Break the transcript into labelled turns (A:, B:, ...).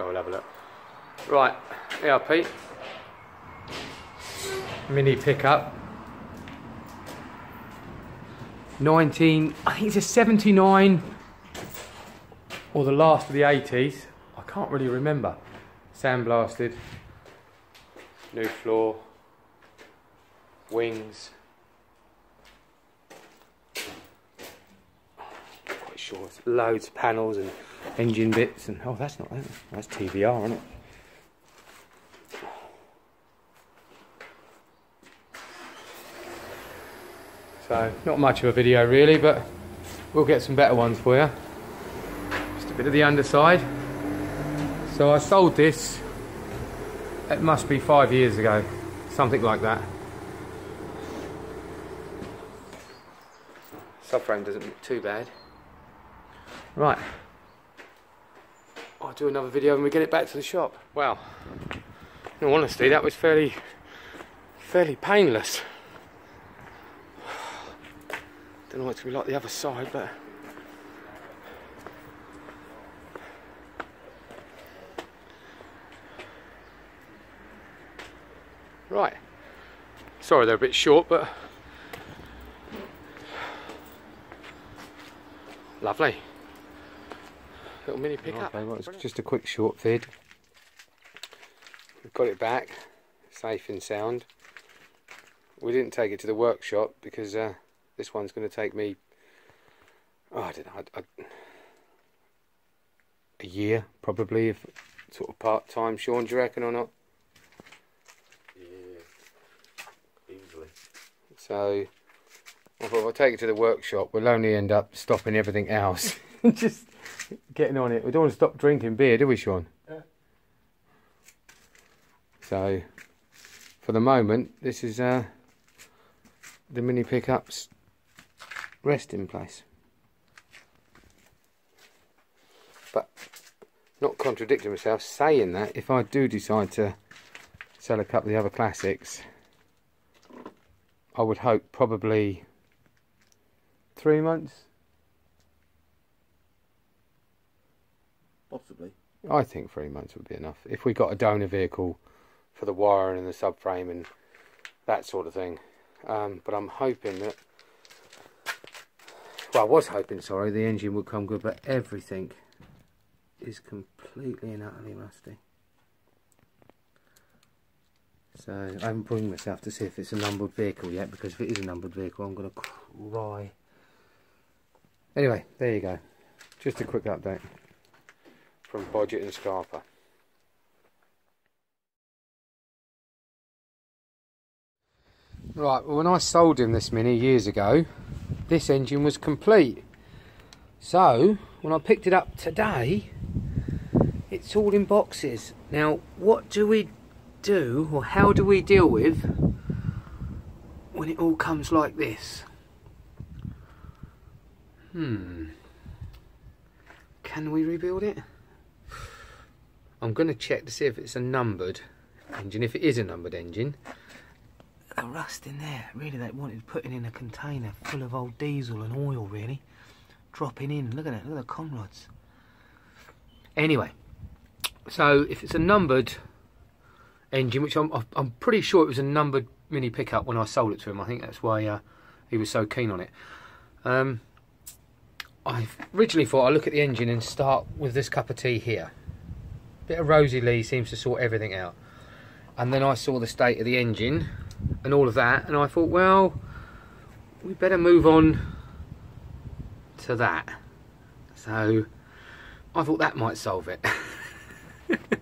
A: Well, we'll have a look. Right, ERP. Mini pickup. 19, I think it's a 79 or the last of the 80s. I can't really remember. Sandblasted, new floor, wings. Sure it's loads of panels and engine bits and oh that's not that. That's TVR, isn't it? So not much of a video really, but we'll get some better ones for you. Just a bit of the underside. So I sold this, it must be five years ago, something like that. Subframe doesn't look too bad. Right. I'll do another video when we get it back to the shop. Well, in all honesty, that was fairly, fairly painless. Don't know what to be like the other side, but right. Sorry, they're a bit short, but lovely. Little mini pickup. Okay, well, it's just a quick short vid. We've got it back, safe and sound. We didn't take it to the workshop because. Uh, this one's going to take me, oh, I don't know, I, I, a year probably, if sort of part time. Sean, do you reckon or not?
B: Yeah, easily.
A: So I thought if I take it to the workshop, we'll only end up stopping everything else. Just getting on it. We don't want to stop drinking beer, do we, Sean?
B: Yeah.
A: So, for the moment, this is uh, the mini pickups resting place. But not contradicting myself, saying that if I do decide to sell a couple of the other classics, I would hope probably three months.
B: Possibly.
A: I think three months would be enough. If we got a donor vehicle for the wiring and the subframe and that sort of thing. Um, but I'm hoping that well, I was hoping, sorry, the engine would come good, but everything is completely and utterly rusty. So I haven't brought myself to see if it's a numbered vehicle yet, because if it is a numbered vehicle, I'm going to cry. Anyway, there you go. Just a quick update from Bodgit and Scarper. Right, well when I sold him this Mini years ago, this engine was complete. So, when I picked it up today, it's all in boxes. Now, what do we do, or how do we deal with, when it all comes like this? Hmm. Can we rebuild it? I'm going to check to see if it's a numbered engine. If it is a numbered engine, the rust in there. Really, they wanted putting in a container full of old diesel and oil, really. Dropping in. Look at it. Look at the con rods. Anyway, so if it's a numbered engine, which I'm, I'm pretty sure it was a numbered mini pickup when I sold it to him. I think that's why uh, he was so keen on it. Um, I originally thought I'd look at the engine and start with this cup of tea here. Bit of Rosie Lee seems to sort everything out. And then I saw the state of the engine and all of that and I thought well we better move on to that so I thought that might solve it